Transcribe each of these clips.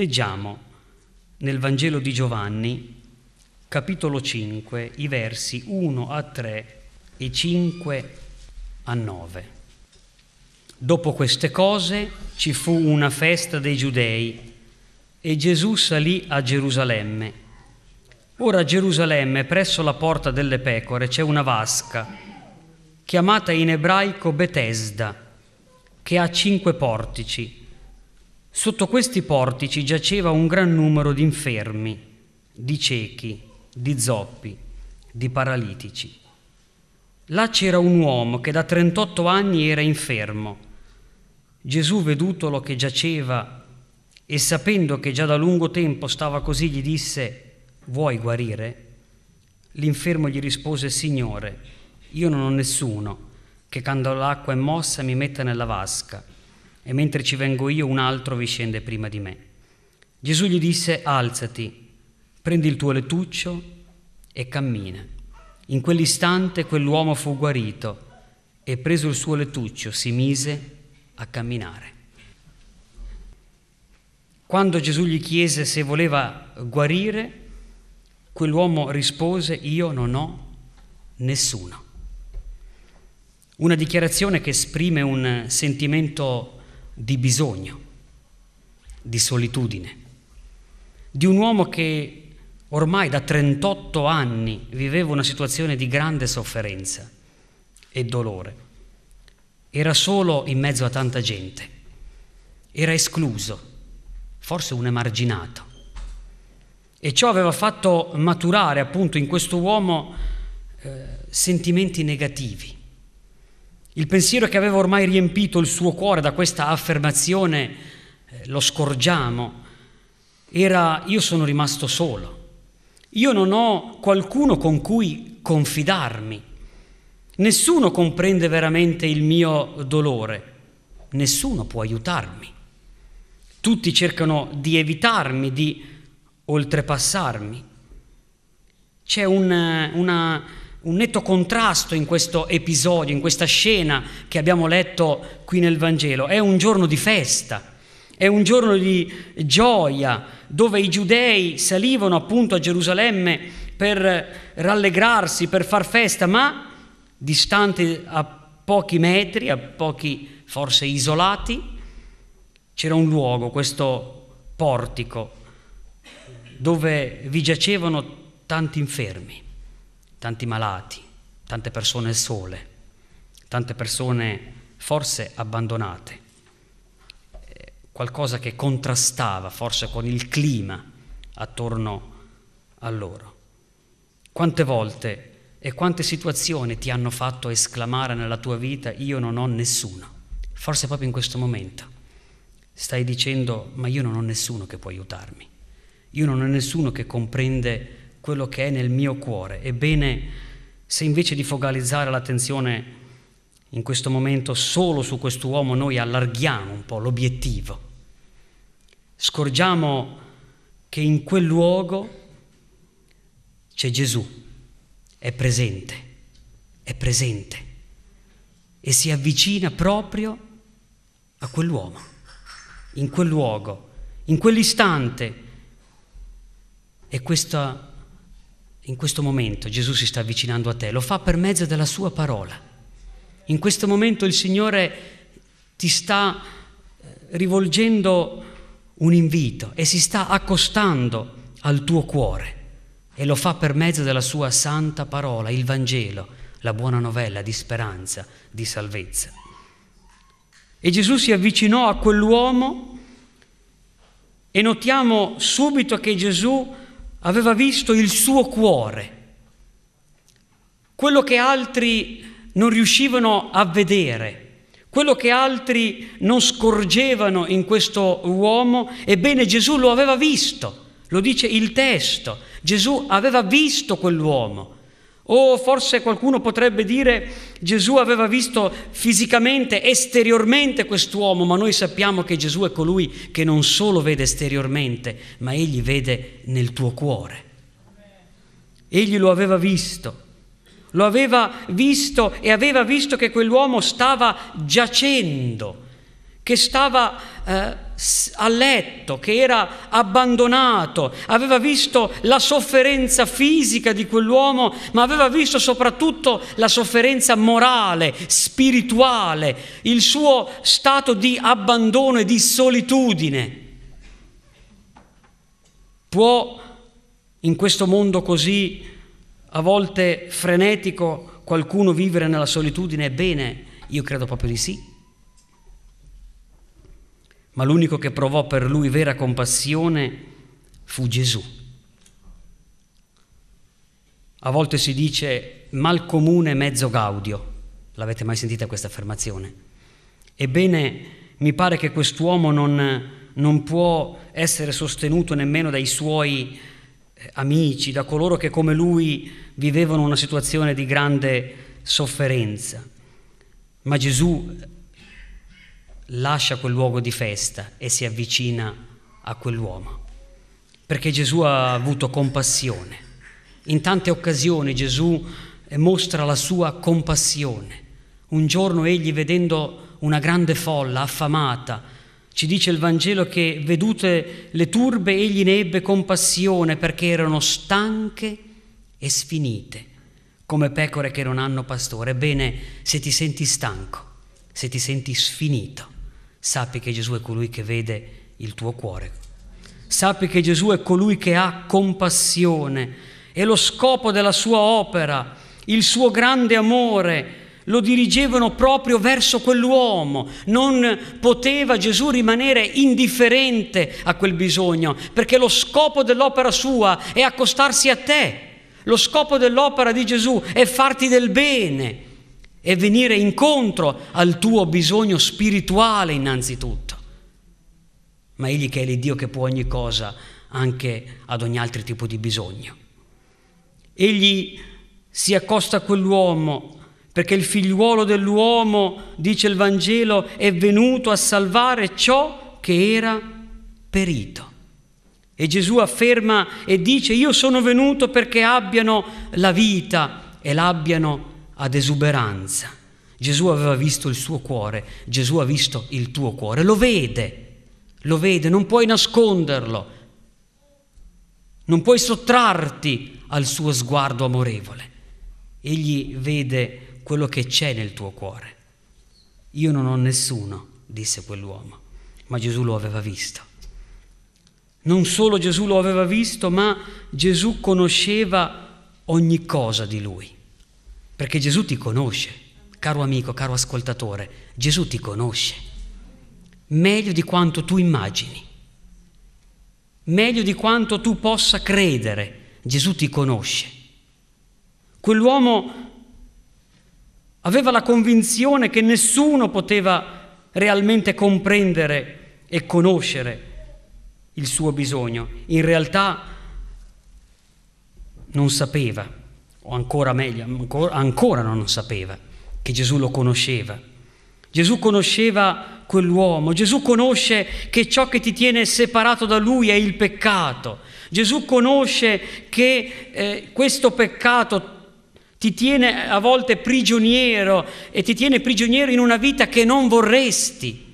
Leggiamo nel Vangelo di Giovanni, capitolo 5, i versi 1 a 3 e 5 a 9. Dopo queste cose ci fu una festa dei giudei e Gesù salì a Gerusalemme. Ora a Gerusalemme, presso la porta delle pecore, c'è una vasca, chiamata in ebraico Betesda, che ha cinque portici. Sotto questi portici giaceva un gran numero di infermi, di ciechi, di zoppi, di paralitici. Là c'era un uomo che da 38 anni era infermo. Gesù, vedutolo che giaceva e sapendo che già da lungo tempo stava così, gli disse, vuoi guarire? L'infermo gli rispose, Signore, io non ho nessuno che quando l'acqua è mossa mi metta nella vasca e mentre ci vengo io un altro vi scende prima di me. Gesù gli disse, alzati, prendi il tuo lettuccio e cammina. In quell'istante quell'uomo fu guarito e preso il suo lettuccio si mise a camminare. Quando Gesù gli chiese se voleva guarire, quell'uomo rispose io non ho nessuno. Una dichiarazione che esprime un sentimento di bisogno, di solitudine, di un uomo che ormai da 38 anni viveva una situazione di grande sofferenza e dolore. Era solo in mezzo a tanta gente, era escluso forse un emarginato. E ciò aveva fatto maturare appunto in questo uomo eh, sentimenti negativi. Il pensiero che aveva ormai riempito il suo cuore da questa affermazione, eh, lo scorgiamo, era io sono rimasto solo, io non ho qualcuno con cui confidarmi, nessuno comprende veramente il mio dolore, nessuno può aiutarmi. Tutti cercano di evitarmi, di oltrepassarmi. C'è un, una, un netto contrasto in questo episodio, in questa scena che abbiamo letto qui nel Vangelo. È un giorno di festa, è un giorno di gioia, dove i giudei salivano appunto a Gerusalemme per rallegrarsi, per far festa, ma distanti a pochi metri, a pochi forse isolati, c'era un luogo, questo portico, dove vi giacevano tanti infermi, tanti malati, tante persone sole, tante persone forse abbandonate, eh, qualcosa che contrastava forse con il clima attorno a loro. Quante volte e quante situazioni ti hanno fatto esclamare nella tua vita io non ho nessuno? Forse proprio in questo momento stai dicendo ma io non ho nessuno che può aiutarmi, io non ho nessuno che comprende quello che è nel mio cuore. Ebbene, se invece di focalizzare l'attenzione in questo momento solo su quest'uomo, noi allarghiamo un po' l'obiettivo, scorgiamo che in quel luogo c'è Gesù, è presente, è presente e si avvicina proprio a quell'uomo in quel luogo, in quell'istante. E questa, in questo momento Gesù si sta avvicinando a te, lo fa per mezzo della sua parola. In questo momento il Signore ti sta eh, rivolgendo un invito e si sta accostando al tuo cuore e lo fa per mezzo della sua santa parola, il Vangelo, la buona novella di speranza, di salvezza. E Gesù si avvicinò a quell'uomo e notiamo subito che Gesù aveva visto il suo cuore, quello che altri non riuscivano a vedere, quello che altri non scorgevano in questo uomo, ebbene Gesù lo aveva visto, lo dice il testo, Gesù aveva visto quell'uomo o forse qualcuno potrebbe dire Gesù aveva visto fisicamente, esteriormente quest'uomo, ma noi sappiamo che Gesù è colui che non solo vede esteriormente, ma egli vede nel tuo cuore. Egli lo aveva visto, lo aveva visto e aveva visto che quell'uomo stava giacendo, che stava eh, a letto, che era abbandonato, aveva visto la sofferenza fisica di quell'uomo, ma aveva visto soprattutto la sofferenza morale, spirituale, il suo stato di abbandono e di solitudine. Può in questo mondo così a volte frenetico qualcuno vivere nella solitudine? Ebbene, io credo proprio di sì ma l'unico che provò per lui vera compassione fu Gesù. A volte si dice mal comune mezzo gaudio. L'avete mai sentita questa affermazione? Ebbene, mi pare che quest'uomo non, non può essere sostenuto nemmeno dai suoi eh, amici, da coloro che come lui vivevano una situazione di grande sofferenza. Ma Gesù lascia quel luogo di festa e si avvicina a quell'uomo. Perché Gesù ha avuto compassione. In tante occasioni Gesù mostra la sua compassione. Un giorno egli, vedendo una grande folla affamata, ci dice il Vangelo che vedute le turbe egli ne ebbe compassione perché erano stanche e sfinite, come pecore che non hanno pastore. Ebbene, se ti senti stanco, se ti senti sfinito, sappi che Gesù è colui che vede il tuo cuore. Sappi che Gesù è colui che ha compassione e lo scopo della sua opera, il suo grande amore, lo dirigevano proprio verso quell'uomo. Non poteva Gesù rimanere indifferente a quel bisogno, perché lo scopo dell'opera sua è accostarsi a te. Lo scopo dell'opera di Gesù è farti del bene e venire incontro al tuo bisogno spirituale innanzitutto. Ma egli che è l'Iddio che può ogni cosa, anche ad ogni altro tipo di bisogno. Egli si accosta a quell'uomo perché il figliuolo dell'uomo, dice il Vangelo, è venuto a salvare ciò che era perito. E Gesù afferma e dice, io sono venuto perché abbiano la vita e l'abbiano ad esuberanza. Gesù aveva visto il suo cuore, Gesù ha visto il tuo cuore, lo vede, lo vede, non puoi nasconderlo, non puoi sottrarti al suo sguardo amorevole. Egli vede quello che c'è nel tuo cuore. Io non ho nessuno, disse quell'uomo, ma Gesù lo aveva visto. Non solo Gesù lo aveva visto, ma Gesù conosceva ogni cosa di lui. Perché Gesù ti conosce, caro amico, caro ascoltatore, Gesù ti conosce meglio di quanto tu immagini, meglio di quanto tu possa credere, Gesù ti conosce. Quell'uomo aveva la convinzione che nessuno poteva realmente comprendere e conoscere il suo bisogno. In realtà non sapeva o ancora meglio, ancora, non sapeva che Gesù lo conosceva. Gesù conosceva quell'uomo, Gesù conosce che ciò che ti tiene separato da lui è il peccato. Gesù conosce che eh, questo peccato ti tiene a volte prigioniero e ti tiene prigioniero in una vita che non vorresti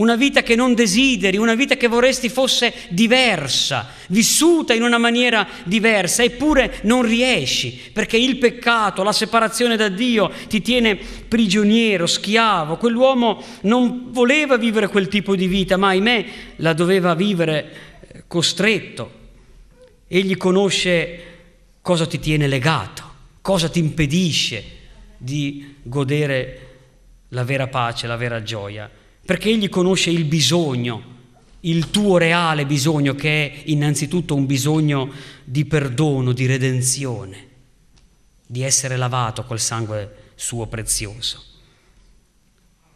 una vita che non desideri, una vita che vorresti fosse diversa, vissuta in una maniera diversa, eppure non riesci, perché il peccato, la separazione da Dio ti tiene prigioniero, schiavo. Quell'uomo non voleva vivere quel tipo di vita, ma ahimè la doveva vivere eh, costretto. Egli conosce cosa ti tiene legato, cosa ti impedisce di godere la vera pace, la vera gioia perché Egli conosce il bisogno, il tuo reale bisogno che è innanzitutto un bisogno di perdono, di redenzione, di essere lavato col sangue suo prezioso,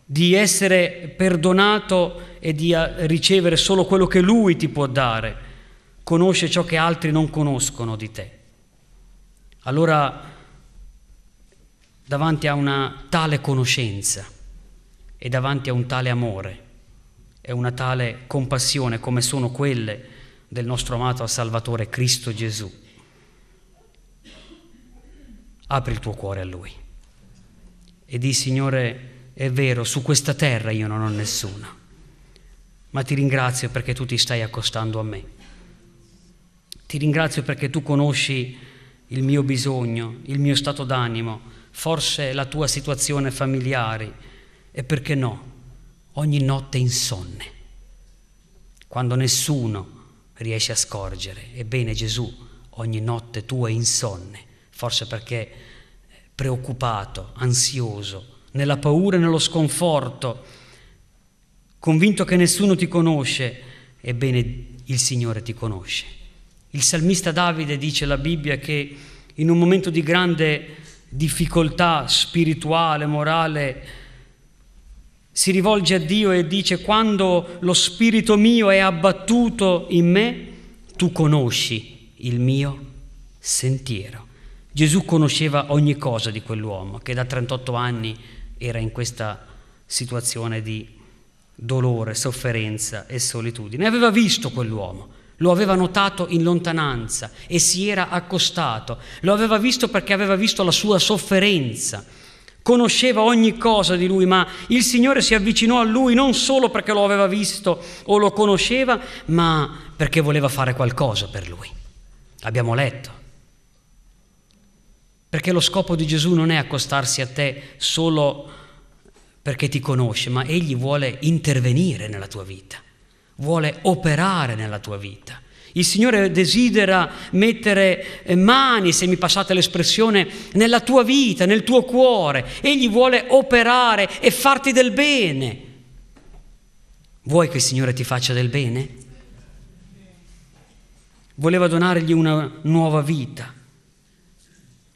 di essere perdonato e di ricevere solo quello che Lui ti può dare, conosce ciò che altri non conoscono di te. Allora, davanti a una tale conoscenza, e davanti a un tale amore e una tale compassione come sono quelle del nostro amato Salvatore Cristo Gesù. Apri il tuo cuore a Lui e di Signore, è vero, su questa terra io non ho nessuno, ma ti ringrazio perché tu ti stai accostando a me. Ti ringrazio perché tu conosci il mio bisogno, il mio stato d'animo, forse la tua situazione familiare e perché no, ogni notte insonne, quando nessuno riesce a scorgere. Ebbene Gesù, ogni notte tua insonne, forse perché preoccupato, ansioso, nella paura e nello sconforto, convinto che nessuno ti conosce, ebbene il Signore ti conosce. Il salmista Davide dice alla Bibbia che in un momento di grande difficoltà spirituale, morale, si rivolge a Dio e dice quando lo spirito mio è abbattuto in me, tu conosci il mio sentiero. Gesù conosceva ogni cosa di quell'uomo che da 38 anni era in questa situazione di dolore, sofferenza e solitudine. Aveva visto quell'uomo, lo aveva notato in lontananza e si era accostato, lo aveva visto perché aveva visto la sua sofferenza, conosceva ogni cosa di lui, ma il Signore si avvicinò a lui non solo perché lo aveva visto o lo conosceva, ma perché voleva fare qualcosa per lui. Abbiamo letto. Perché lo scopo di Gesù non è accostarsi a te solo perché ti conosce, ma Egli vuole intervenire nella tua vita, vuole operare nella tua vita. Il Signore desidera mettere eh, mani, se mi passate l'espressione, nella tua vita, nel tuo cuore. Egli vuole operare e farti del bene. Vuoi che il Signore ti faccia del bene? Voleva donargli una nuova vita.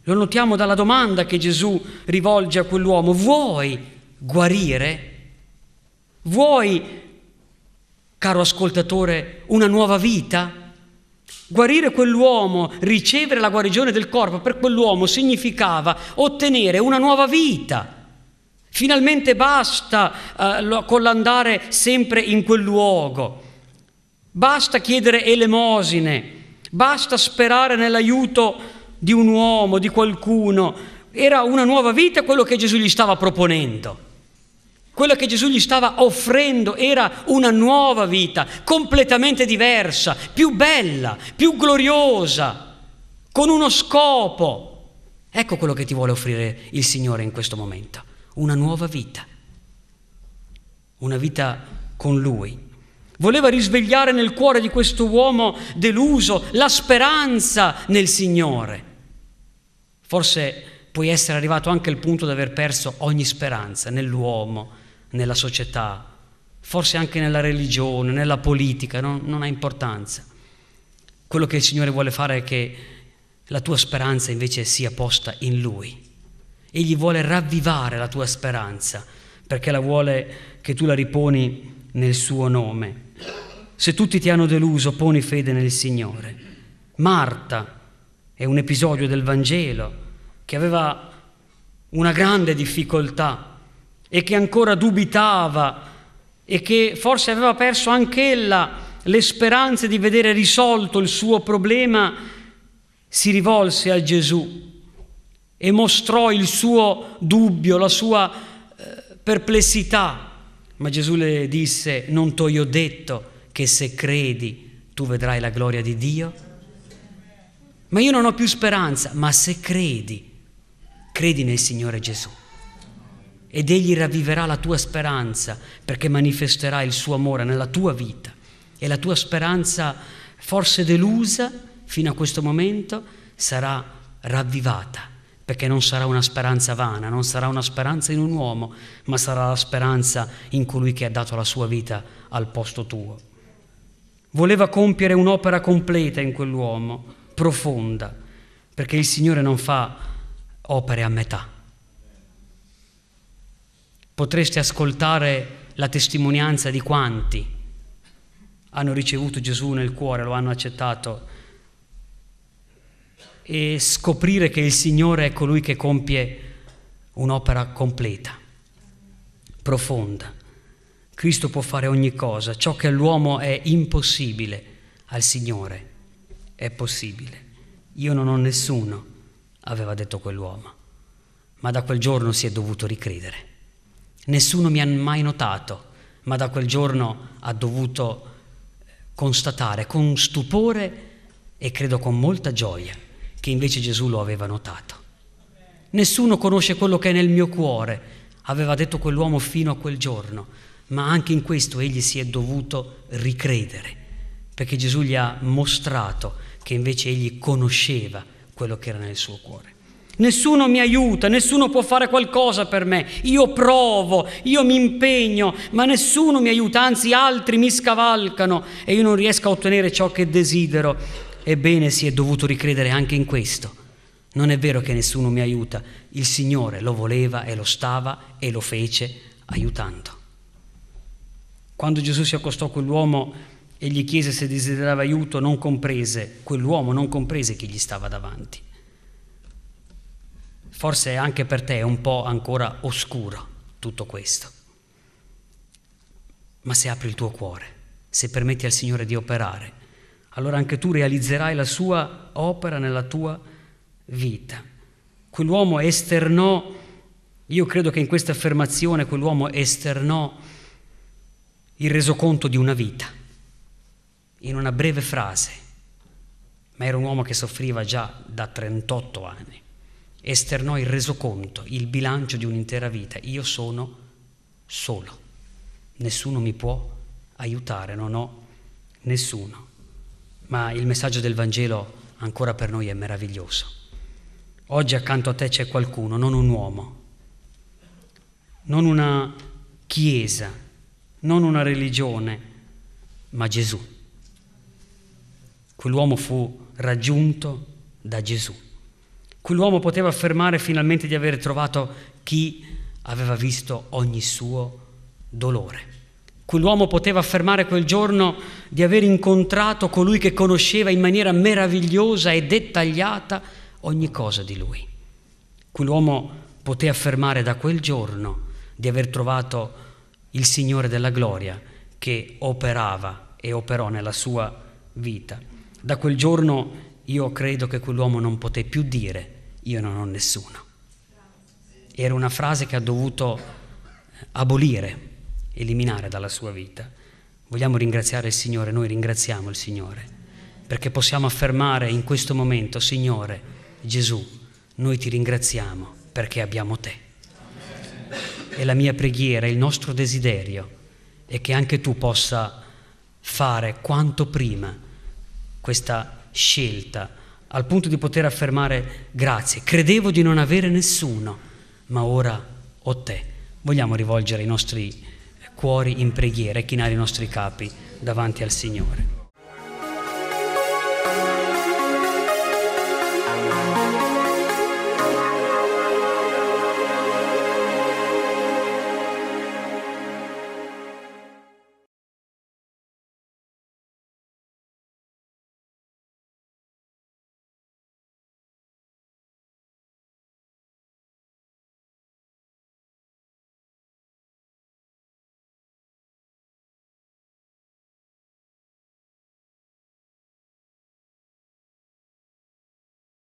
Lo notiamo dalla domanda che Gesù rivolge a quell'uomo. Vuoi guarire? Vuoi, caro ascoltatore, una nuova vita? Guarire quell'uomo, ricevere la guarigione del corpo per quell'uomo significava ottenere una nuova vita. Finalmente basta uh, con l'andare sempre in quel luogo, basta chiedere elemosine, basta sperare nell'aiuto di un uomo, di qualcuno, era una nuova vita quello che Gesù gli stava proponendo. Quello che Gesù gli stava offrendo era una nuova vita, completamente diversa, più bella, più gloriosa, con uno scopo. Ecco quello che ti vuole offrire il Signore in questo momento, una nuova vita, una vita con Lui. Voleva risvegliare nel cuore di questo uomo deluso la speranza nel Signore. Forse puoi essere arrivato anche al punto di aver perso ogni speranza nell'uomo, nella società, forse anche nella religione, nella politica, non, non ha importanza. Quello che il Signore vuole fare è che la tua speranza invece sia posta in Lui. Egli vuole ravvivare la tua speranza perché la vuole che tu la riponi nel suo nome. Se tutti ti hanno deluso, poni fede nel Signore. Marta, è un episodio del Vangelo che aveva una grande difficoltà e che ancora dubitava e che forse aveva perso anch'ella le speranze di vedere risolto il suo problema, si rivolse a Gesù e mostrò il suo dubbio, la sua eh, perplessità. Ma Gesù le disse, non t'ho io detto che se credi tu vedrai la gloria di Dio? ma io non ho più speranza, ma se credi, credi nel Signore Gesù. Ed Egli ravviverà la tua speranza perché manifesterà il suo amore nella tua vita. E la tua speranza, forse delusa fino a questo momento, sarà ravvivata perché non sarà una speranza vana, non sarà una speranza in un uomo, ma sarà la speranza in colui che ha dato la sua vita al posto tuo. Voleva compiere un'opera completa in quell'uomo profonda, perché il Signore non fa opere a metà. Potreste ascoltare la testimonianza di quanti hanno ricevuto Gesù nel cuore, lo hanno accettato e scoprire che il Signore è colui che compie un'opera completa, profonda. Cristo può fare ogni cosa, ciò che all'uomo è impossibile al Signore è possibile. Io non ho nessuno, aveva detto quell'uomo, ma da quel giorno si è dovuto ricredere. Nessuno mi ha mai notato, ma da quel giorno ha dovuto constatare con stupore e credo con molta gioia che invece Gesù lo aveva notato. Nessuno conosce quello che è nel mio cuore, aveva detto quell'uomo fino a quel giorno, ma anche in questo egli si è dovuto ricredere, perché Gesù gli ha mostrato che invece egli conosceva quello che era nel suo cuore. Nessuno mi aiuta, nessuno può fare qualcosa per me. Io provo, io mi impegno, ma nessuno mi aiuta, anzi altri mi scavalcano e io non riesco a ottenere ciò che desidero. Ebbene, si è dovuto ricredere anche in questo. Non è vero che nessuno mi aiuta, il Signore lo voleva e lo stava e lo fece aiutando. Quando Gesù si accostò a quell'uomo e gli chiese se desiderava aiuto, non comprese, quell'uomo non comprese chi gli stava davanti. Forse anche per te è un po' ancora oscuro tutto questo. Ma se apri il tuo cuore, se permetti al Signore di operare, allora anche tu realizzerai la sua opera nella tua vita. Quell'uomo esternò, io credo che in questa affermazione quell'uomo esternò il resoconto di una vita, in una breve frase, ma era un uomo che soffriva già da 38 anni esternò il resoconto, il bilancio di un'intera vita. Io sono solo, nessuno mi può aiutare, non ho nessuno. Ma il messaggio del Vangelo ancora per noi è meraviglioso. Oggi accanto a te c'è qualcuno, non un uomo, non una chiesa, non una religione, ma Gesù. Quell'uomo fu raggiunto da Gesù. Quell'uomo poteva affermare finalmente di aver trovato chi aveva visto ogni suo dolore. Quell'uomo poteva affermare quel giorno di aver incontrato colui che conosceva in maniera meravigliosa e dettagliata ogni cosa di lui. Quell'uomo poté affermare da quel giorno di aver trovato il Signore della gloria che operava e operò nella sua vita. Da quel giorno io credo che quell'uomo non poté più dire io non ho nessuno. Era una frase che ha dovuto abolire, eliminare dalla sua vita. Vogliamo ringraziare il Signore, noi ringraziamo il Signore, perché possiamo affermare in questo momento, Signore Gesù, noi ti ringraziamo perché abbiamo te. E la mia preghiera, il nostro desiderio è che anche tu possa fare quanto prima questa scelta al punto di poter affermare grazie, credevo di non avere nessuno, ma ora ho te. Vogliamo rivolgere i nostri cuori in preghiera e chinare i nostri capi davanti al Signore.